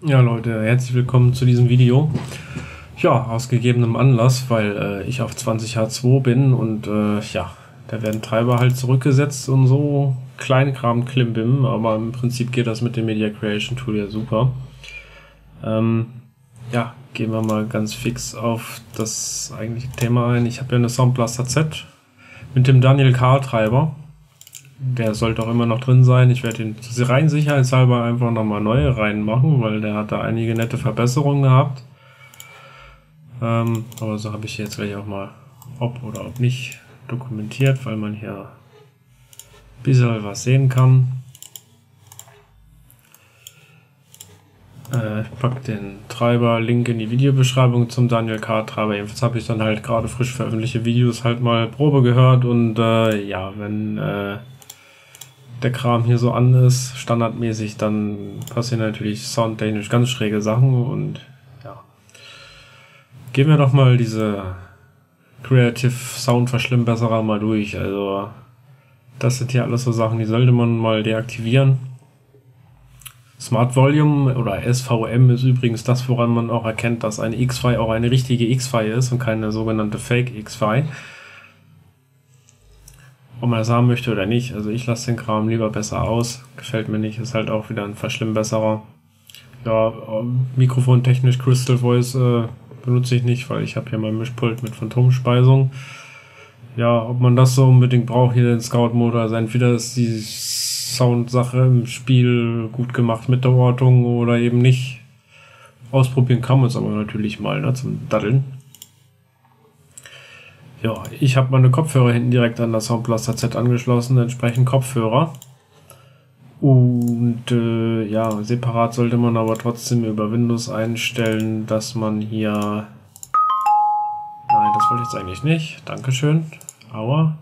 Ja Leute, herzlich willkommen zu diesem Video. Ja, aus gegebenem Anlass, weil äh, ich auf 20H2 bin und äh, ja, da werden Treiber halt zurückgesetzt und so Kleinkram Klimbim, aber im Prinzip geht das mit dem Media Creation Tool ja super. Ähm, ja, gehen wir mal ganz fix auf das eigentliche Thema ein. Ich habe ja eine Soundblaster Z mit dem Daniel K. Treiber der sollte auch immer noch drin sein. Ich werde ihn rein sicherheitshalber einfach nochmal neu reinmachen, weil der hat da einige nette Verbesserungen gehabt. Ähm, aber so habe ich jetzt gleich auch mal ob oder ob nicht dokumentiert, weil man hier ein bisschen was sehen kann. Äh, ich packe den Treiber-Link in die Videobeschreibung zum Daniel K. Treiber. Jedenfalls habe ich dann halt gerade frisch veröffentlichte Videos halt mal Probe gehört und äh, ja, wenn äh, der Kram hier so an ist, standardmäßig, dann passieren natürlich soundtechnisch ganz schräge Sachen und ja. Gehen wir doch mal diese Creative Sound Verschlimmbesserer mal durch. Also, das sind hier alles so Sachen, die sollte man mal deaktivieren. Smart Volume oder SVM ist übrigens das, woran man auch erkennt, dass eine X-Fi auch eine richtige X-Fi ist und keine sogenannte Fake X-Fi ob man das haben möchte oder nicht. Also ich lasse den Kram lieber besser aus. Gefällt mir nicht, ist halt auch wieder ein Verschlimmbesserer. Ja, ähm, mikrofontechnisch Crystal Voice äh, benutze ich nicht, weil ich habe hier mein Mischpult mit Phantomspeisung. Ja, ob man das so unbedingt braucht, hier den Scout-Motor, also entweder ist die Soundsache im Spiel gut gemacht mit der Ortung oder eben nicht. Ausprobieren kann man es aber natürlich mal, ne, zum Daddeln. Ja, ich habe meine Kopfhörer hinten direkt an das Soundblaster Z angeschlossen, entsprechend Kopfhörer. Und äh, ja, separat sollte man aber trotzdem über Windows einstellen, dass man hier... Nein, das wollte ich jetzt eigentlich nicht. Dankeschön. Aua.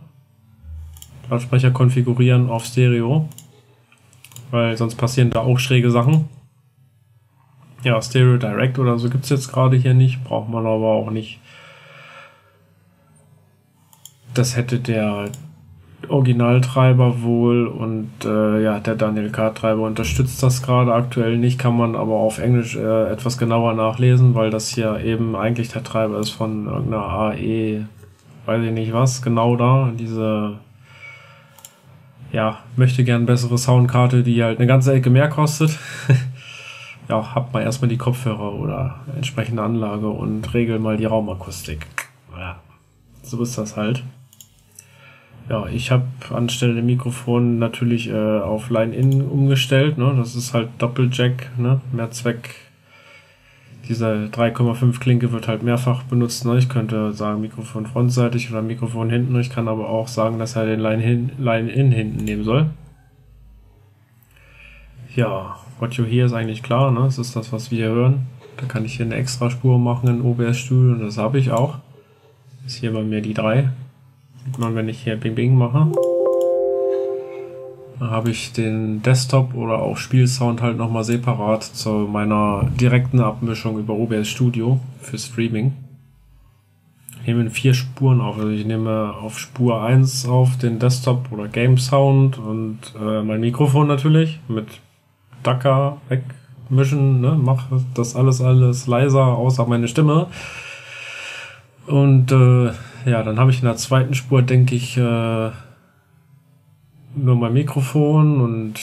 Lautsprecher konfigurieren auf Stereo. Weil sonst passieren da auch schräge Sachen. Ja, Stereo Direct oder so gibt es jetzt gerade hier nicht. Braucht man aber auch nicht das hätte der Originaltreiber wohl und äh, ja, der Daniel K-Treiber unterstützt das gerade aktuell nicht, kann man aber auf Englisch äh, etwas genauer nachlesen, weil das hier eben eigentlich der Treiber ist von irgendeiner AE, weiß ich nicht was, genau da, diese ja, möchte gern bessere Soundkarte, die halt eine ganze Ecke mehr kostet. ja, habt mal erstmal die Kopfhörer oder entsprechende Anlage und regel mal die Raumakustik. Ja, so ist das halt. Ja, ich habe anstelle der Mikrofon natürlich äh, auf Line-In umgestellt. Ne? Das ist halt Doppeljack, ne? mehr Zweck. Diese 3,5 Klinke wird halt mehrfach benutzt. Ne? Ich könnte sagen Mikrofon frontseitig oder Mikrofon hinten. Ich kann aber auch sagen, dass er den Line-In Line hinten nehmen soll. Ja, What You Hear ist eigentlich klar. Ne? Das ist das, was wir hören. Da kann ich hier eine extra Spur machen in OBS Studio und das habe ich auch. Ist hier bei mir die 3. Man, wenn ich hier Bing Bing mache. Dann habe ich den Desktop oder auch Spielsound halt nochmal separat zu meiner direkten Abmischung über OBS Studio für Streaming. Ich nehme vier Spuren auf. Also ich nehme auf Spur 1 auf den Desktop oder Game Sound und äh, mein Mikrofon natürlich mit Dacker wegmischen. Ne? Mach das alles alles leiser, außer meine Stimme. Und äh, ja, dann habe ich in der zweiten Spur, denke ich, äh, nur mein Mikrofon und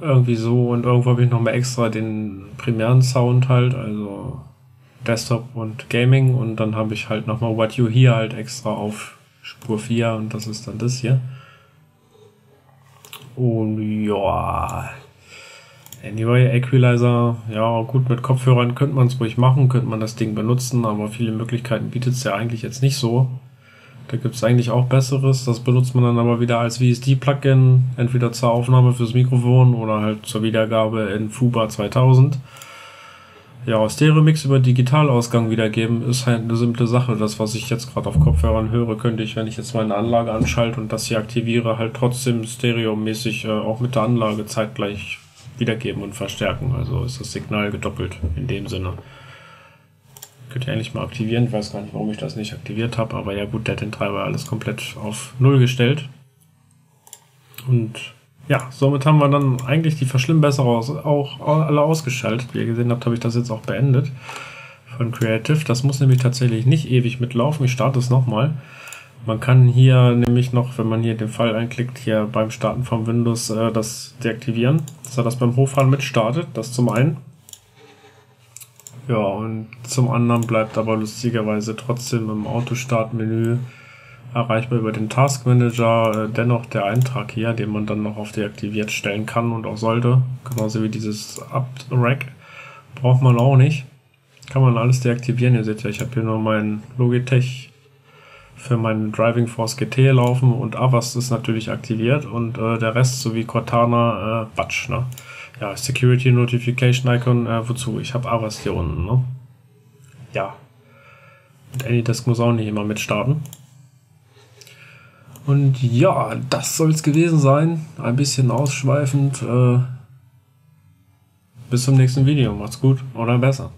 irgendwie so. Und irgendwo habe ich nochmal extra den primären Sound halt, also Desktop und Gaming. Und dann habe ich halt nochmal What You Hear halt extra auf Spur 4 und das ist dann das hier. Und ja, Anyway, Equalizer, ja gut, mit Kopfhörern könnte man es ruhig machen, könnte man das Ding benutzen, aber viele Möglichkeiten bietet es ja eigentlich jetzt nicht so. Da gibt es eigentlich auch Besseres, das benutzt man dann aber wieder als VSD-Plugin, entweder zur Aufnahme fürs Mikrofon oder halt zur Wiedergabe in Fuba 2000. Ja, Stereo-Mix über Digitalausgang wiedergeben ist halt eine simple Sache. Das, was ich jetzt gerade auf Kopfhörern höre, könnte ich, wenn ich jetzt meine Anlage anschalte und das hier aktiviere, halt trotzdem stereomäßig äh, auch mit der Anlage zeitgleich wiedergeben und verstärken. Also ist das Signal gedoppelt in dem Sinne. Könnt ihr eigentlich mal aktivieren. Ich weiß gar nicht, warum ich das nicht aktiviert habe, aber ja gut, der hat den Treiber alles komplett auf Null gestellt. Und Ja, somit haben wir dann eigentlich die Verschlimmbesserer auch alle ausgeschaltet. Wie ihr gesehen habt, habe ich das jetzt auch beendet von Creative. Das muss nämlich tatsächlich nicht ewig mitlaufen. Ich starte es nochmal. Man kann hier nämlich noch, wenn man hier den Fall einklickt, hier beim Starten von Windows äh, das deaktivieren, dass er das beim Hochfahren mitstartet. Das zum einen. Ja, und zum anderen bleibt aber lustigerweise trotzdem im Autostartmenü erreichbar über den Task Manager äh, dennoch der Eintrag hier, den man dann noch auf deaktiviert stellen kann und auch sollte. Genauso wie dieses Up-Rack braucht man auch nicht. Kann man alles deaktivieren. Ihr seht ja, ich habe hier nur mein Logitech für meinen Driving Force GT laufen und Avast ist natürlich aktiviert und äh, der Rest sowie Cortana äh, Batsch. Ne? Ja, Security Notification Icon, äh, wozu? Ich habe Avast hier unten. Ne? Ja. Und Anydesk muss auch nicht immer mitstarten. Und ja, das soll es gewesen sein. Ein bisschen ausschweifend. Äh, bis zum nächsten Video. Macht's gut oder besser.